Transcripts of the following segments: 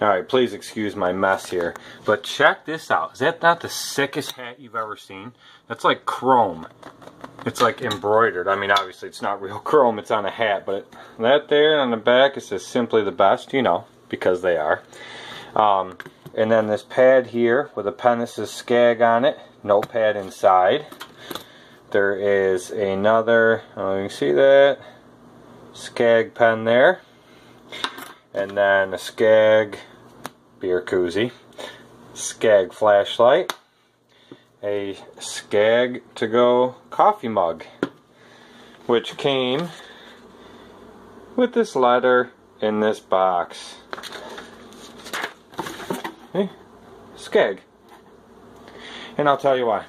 Alright, please excuse my mess here. But check this out. Is that not the sickest hat you've ever seen? That's like chrome. It's like embroidered. I mean, obviously it's not real chrome. It's on a hat. But that there on the back, it says simply the best. You know, because they are. Um, and then this pad here with a pen that Scag on it. Notepad inside. There is another, oh, you see that, Scag pen there and then a Scag beer koozie, Scag flashlight, a Scag to go coffee mug, which came with this letter in this box. Hey, Scag. And I'll tell you why.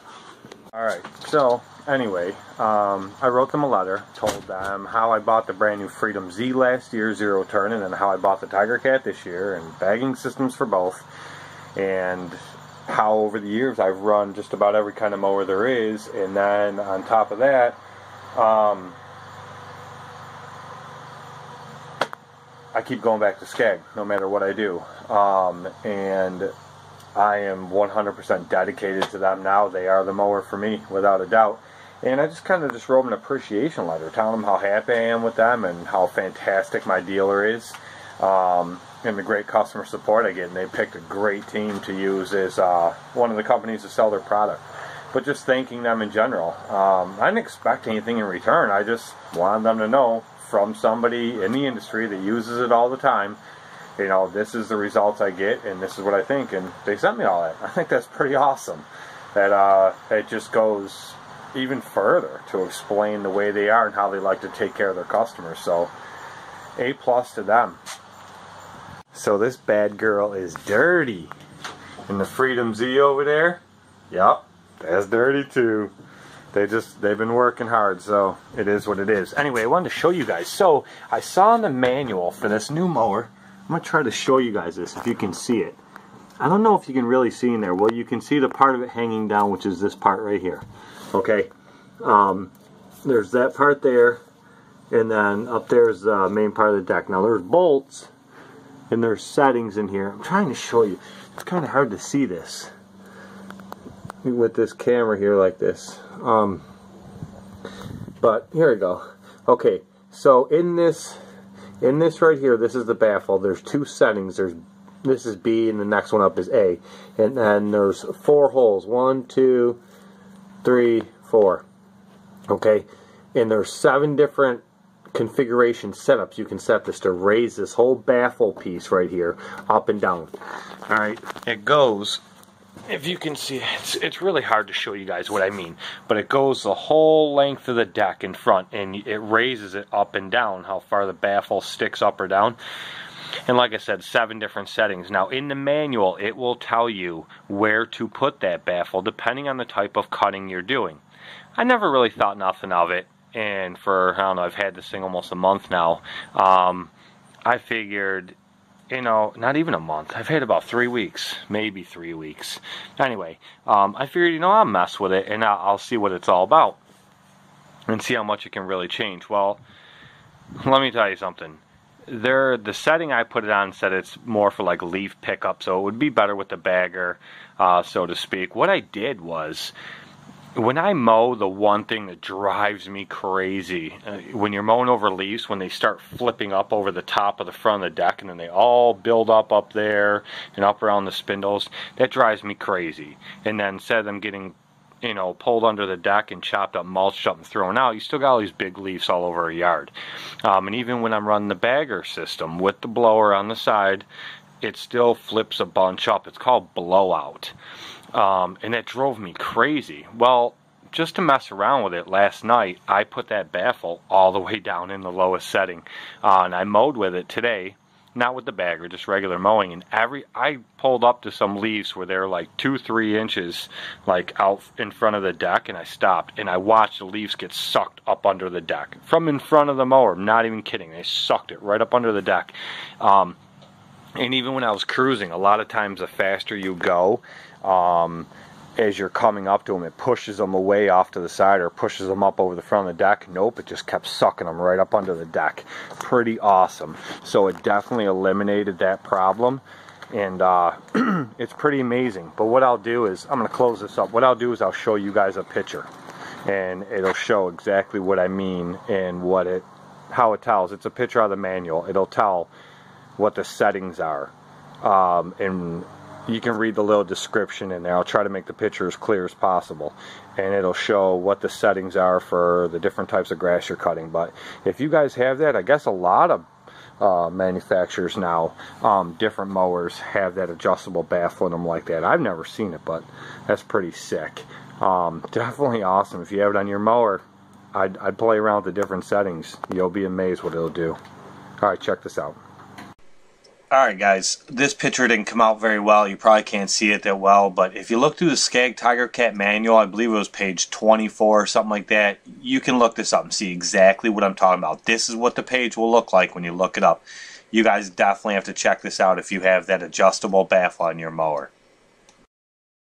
Alright, so anyway, um, I wrote them a letter, told them how I bought the brand new Freedom Z last year, zero turn, and then how I bought the Tiger Cat this year, and bagging systems for both, and how over the years I've run just about every kind of mower there is, and then on top of that, um, I keep going back to Scag no matter what I do, um, and I am 100% dedicated to them now. They are the mower for me, without a doubt. And I just kind of just wrote an appreciation letter telling them how happy I am with them and how fantastic my dealer is um, and the great customer support I get. And they picked a great team to use as uh, one of the companies to sell their product. But just thanking them in general. Um, I didn't expect anything in return. I just wanted them to know from somebody in the industry that uses it all the time you know, this is the results I get, and this is what I think, and they sent me all that. I think that's pretty awesome. That uh, it just goes even further to explain the way they are and how they like to take care of their customers. So, A plus to them. So this bad girl is dirty. And the Freedom Z over there, yep, that's dirty too. They just, they've been working hard, so it is what it is. Anyway, I wanted to show you guys. So, I saw in the manual for this new mower, I'm going to try to show you guys this if you can see it. I don't know if you can really see in there. Well, you can see the part of it hanging down, which is this part right here. Okay, um, there's that part there, and then up there's the main part of the deck. Now there's bolts, and there's settings in here. I'm trying to show you. It's kind of hard to see this with this camera here like this. Um, but here we go. Okay, so in this in this right here, this is the baffle. There's two settings. There's this is B and the next one up is A. And then there's four holes. One, two, three, four. Okay? And there's seven different configuration setups you can set this to raise this whole baffle piece right here up and down. Alright, it goes if you can see, it's, it's really hard to show you guys what I mean, but it goes the whole length of the deck in front and it raises it up and down, how far the baffle sticks up or down. And like I said, seven different settings. Now, in the manual, it will tell you where to put that baffle depending on the type of cutting you're doing. I never really thought nothing of it, and for, I don't know, I've had this thing almost a month now. Um, I figured you know, not even a month. I've had about three weeks, maybe three weeks. Anyway, um, I figured, you know, I'll mess with it and I'll, I'll see what it's all about and see how much it can really change. Well, let me tell you something. There, the setting I put it on said it's more for like leaf pickup, so it would be better with the bagger, uh, so to speak. What I did was when I mow, the one thing that drives me crazy uh, when you're mowing over leaves, when they start flipping up over the top of the front of the deck and then they all build up up there and up around the spindles, that drives me crazy. And then instead of them getting, you know, pulled under the deck and chopped up, mulched up, and thrown out, you still got all these big leaves all over a yard. Um, and even when I'm running the bagger system with the blower on the side, it still flips a bunch up. It's called blowout um, and it drove me crazy. Well, just to mess around with it last night, I put that baffle all the way down in the lowest setting, uh, and I mowed with it today. Not with the bagger, just regular mowing. And every I pulled up to some leaves where they're like two, three inches, like out in front of the deck, and I stopped and I watched the leaves get sucked up under the deck from in front of the mower. I'm not even kidding. They sucked it right up under the deck. Um, and even when I was cruising, a lot of times the faster you go, um, as you're coming up to them, it pushes them away off to the side or pushes them up over the front of the deck. Nope, it just kept sucking them right up under the deck. Pretty awesome. So it definitely eliminated that problem. and uh, it's pretty amazing. But what I'll do is, I'm going to close this up. What I'll do is I'll show you guys a picture, and it'll show exactly what I mean and what it, how it tells. It's a picture of the manual. It'll tell what the settings are, um, and you can read the little description in there. I'll try to make the picture as clear as possible. And it'll show what the settings are for the different types of grass you're cutting. But if you guys have that, I guess a lot of uh, manufacturers now, um, different mowers have that adjustable baffle in them like that. I've never seen it, but that's pretty sick. Um, definitely awesome. If you have it on your mower, I'd, I'd play around with the different settings. You'll be amazed what it'll do. Alright, check this out. Alright guys, this picture didn't come out very well. You probably can't see it that well, but if you look through the Scag Tiger Cat manual, I believe it was page 24 or something like that, you can look this up and see exactly what I'm talking about. This is what the page will look like when you look it up. You guys definitely have to check this out if you have that adjustable baffle on your mower.